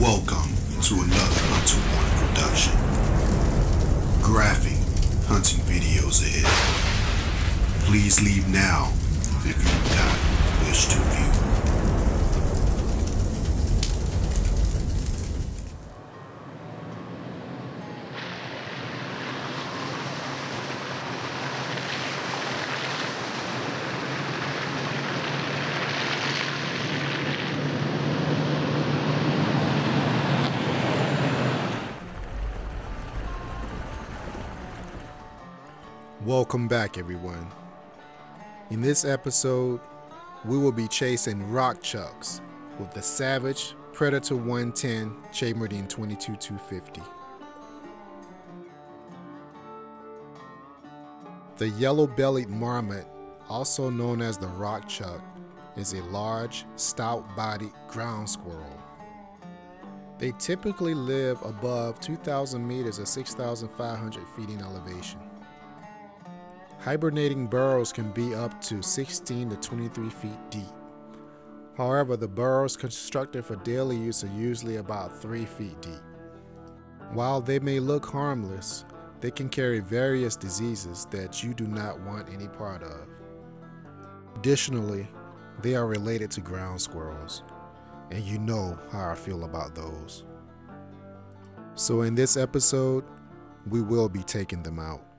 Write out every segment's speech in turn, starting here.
Welcome to another Hunter One production. Graphic hunting videos ahead. Please leave now if you do not wish to view. Welcome back, everyone. In this episode, we will be chasing rock chucks with the Savage Predator 110 chambered in 22 250. The yellow bellied marmot, also known as the rock chuck, is a large, stout bodied ground squirrel. They typically live above 2,000 meters or 6,500 feet in elevation. Hibernating burrows can be up to 16 to 23 feet deep. However, the burrows constructed for daily use are usually about 3 feet deep. While they may look harmless, they can carry various diseases that you do not want any part of. Additionally, they are related to ground squirrels, and you know how I feel about those. So, in this episode, we will be taking them out.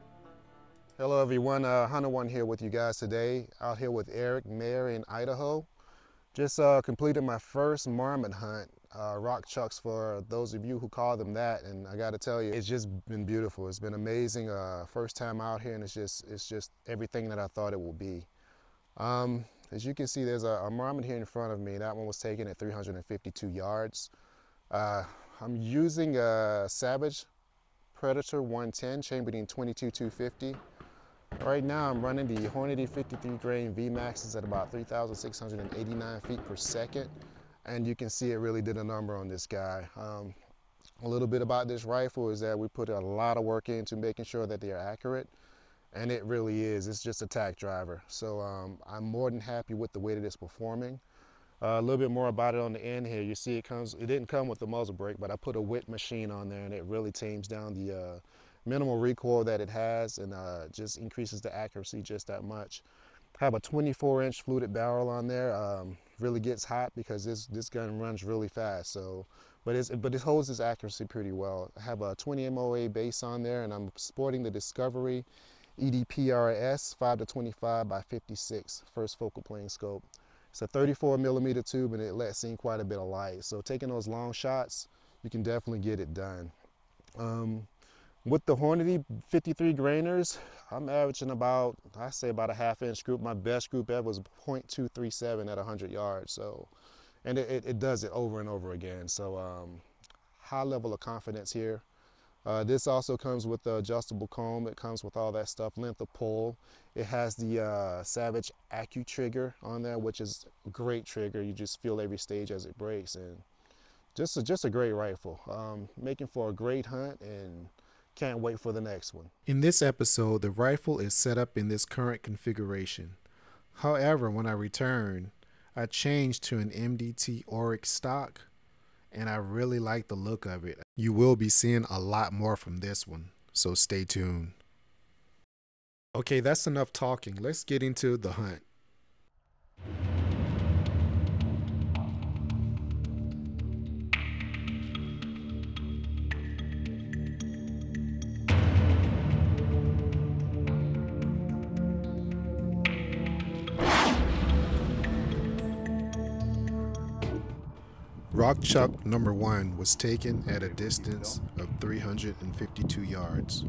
Hello, everyone. Uh, Hunter One here with you guys today. Out here with Eric Mayer in Idaho. Just uh, completed my first marmot hunt, uh, rock chucks for those of you who call them that. And I got to tell you, it's just been beautiful. It's been amazing. Uh, first time out here, and it's just it's just everything that I thought it would be. Um, as you can see, there's a, a marmot here in front of me. That one was taken at 352 yards. Uh, I'm using a Savage Predator 110 chambered in 22 250. Right now I'm running the Hornady 53 grain VMAXs at about 3,689 feet per second. And you can see it really did a number on this guy. Um, a little bit about this rifle is that we put a lot of work into making sure that they are accurate. And it really is, it's just a tack driver. So um, I'm more than happy with the way that it's performing. Uh, a little bit more about it on the end here. You see it comes, it didn't come with the muzzle brake, but I put a WIT machine on there and it really tames down the uh, minimal recoil that it has and uh, just increases the accuracy just that much. Have a 24 inch fluted barrel on there. Um, really gets hot because this this gun runs really fast. So, but it's but it holds its accuracy pretty well. I have a 20 MOA base on there, and I'm sporting the Discovery EDPRS 5 to 25 by 56 first focal plane scope. It's a 34 millimeter tube, and it lets in quite a bit of light. So taking those long shots, you can definitely get it done. Um, with the Hornady 53 grainers, I'm averaging about, I say about a half inch group. My best group ever was 0.237 at 100 yards. So, and it, it, it does it over and over again. So, um, high level of confidence here. Uh, this also comes with the adjustable comb. It comes with all that stuff, length of pull. It has the uh, Savage AccuTrigger on there, which is a great trigger. You just feel every stage as it breaks, and just a, just a great rifle. Um, making for a great hunt and can't wait for the next one. In this episode, the rifle is set up in this current configuration. However, when I return, I changed to an MDT Oryx stock, and I really like the look of it. You will be seeing a lot more from this one, so stay tuned. Okay, that's enough talking. Let's get into the hunt. Rock Chuck number one was taken at a distance of 352 yards.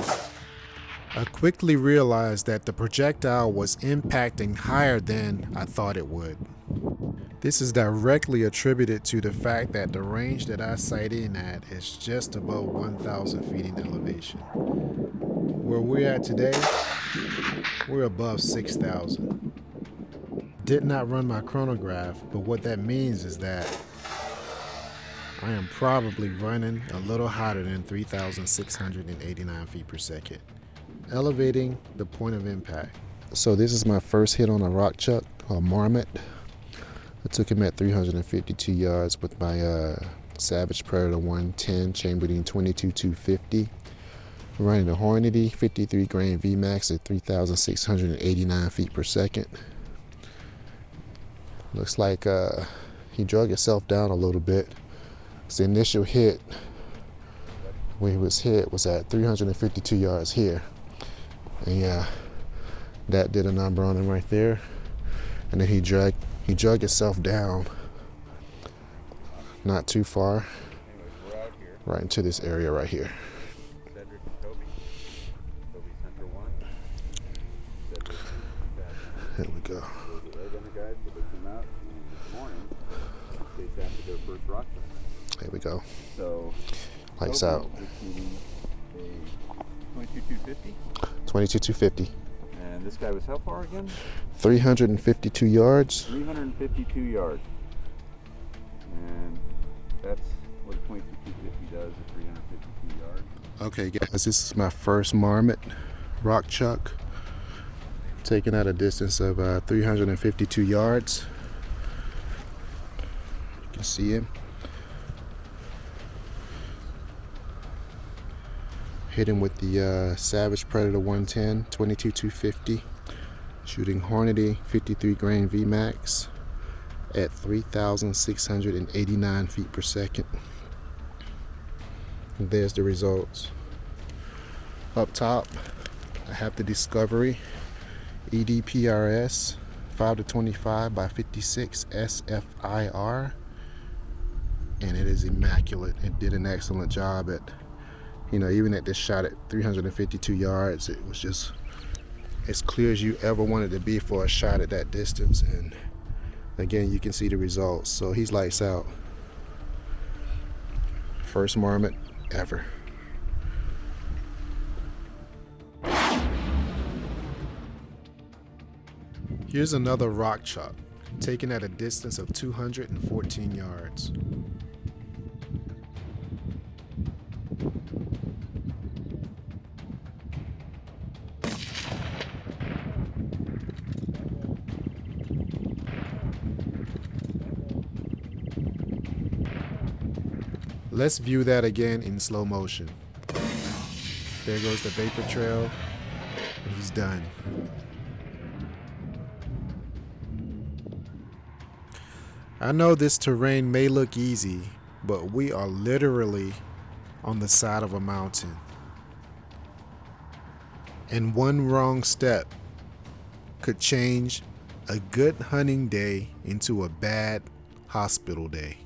I quickly realized that the projectile was impacting higher than I thought it would. This is directly attributed to the fact that the range that I sight in at is just above 1,000 feet in elevation. Where we're at today, we're above 6,000. Did not run my chronograph, but what that means is that I am probably running a little hotter than 3,689 feet per second, elevating the point of impact. So this is my first hit on a rock chuck, a marmot. I took him at 352 yards with my uh, Savage Predator 110 chambered 22 250. Running the Hornady 53 grain VMAX at 3,689 feet per second. Looks like uh, he drug himself down a little bit. The initial hit when he was hit was at 352 yards here. And yeah, that did a number on him right there. And then he dragged he drug himself down not too far right into this area right here. Here we go. Here we go. So Lights out. 22250 22250. and this guy was how far again 352 yards. 352 yards and that's what 22250 does at 352 yards Okay, guys, this is my first marmot rock chuck. Taken at a distance of uh, 352 yards. You can see him. Hit him with the uh, Savage Predator 110, 22 250. Shooting Hornady 53 grain VMAX at 3,689 feet per second. And there's the results. Up top, I have the Discovery EDPRS 5 to 25 by 56 SFIR, and it is immaculate. It did an excellent job at, you know, even at this shot at 352 yards, it was just as clear as you ever wanted to be for a shot at that distance. And again, you can see the results. So he's lights out. First marmot ever. Here's another rock chuck, taken at a distance of 214 yards. Let's view that again in slow motion. There goes the vapor trail. He's done. I know this terrain may look easy, but we are literally on the side of a mountain. And one wrong step could change a good hunting day into a bad hospital day.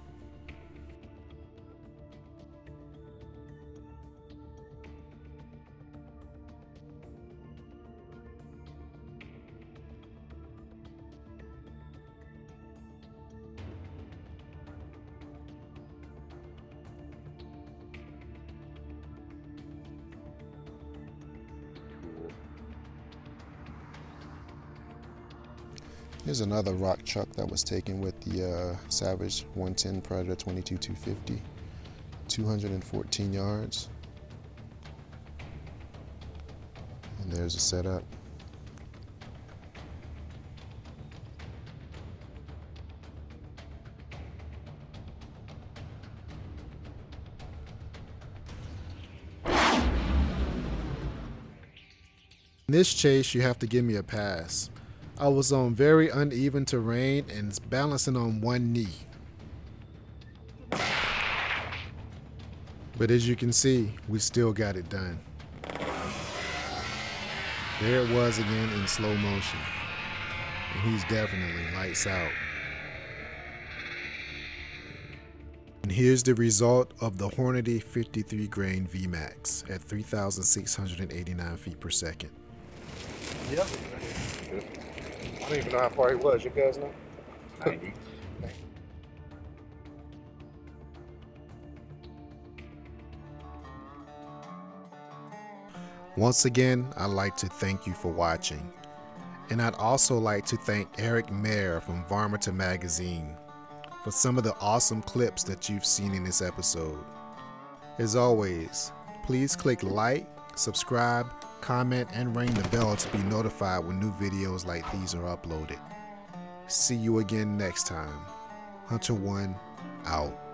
Here's another rock chuck that was taken with the uh, Savage 110 Predator 22 250, 214 yards. And there's a setup. In this chase, you have to give me a pass. I was on very uneven terrain and balancing on one knee. But as you can see, we still got it done. There it was again in slow motion. And he's definitely lights out. And here's the result of the Hornady 53 grain VMAX at 3,689 feet per second. Yep. I don't even know how far he was. You guys know? 90 Once again, I'd like to thank you for watching. And I'd also like to thank Eric Mayer from Varminter Magazine for some of the awesome clips that you've seen in this episode. As always, please click like, subscribe, comment, and ring the bell to be notified when new videos like these are uploaded. See you again next time. Hunter One out.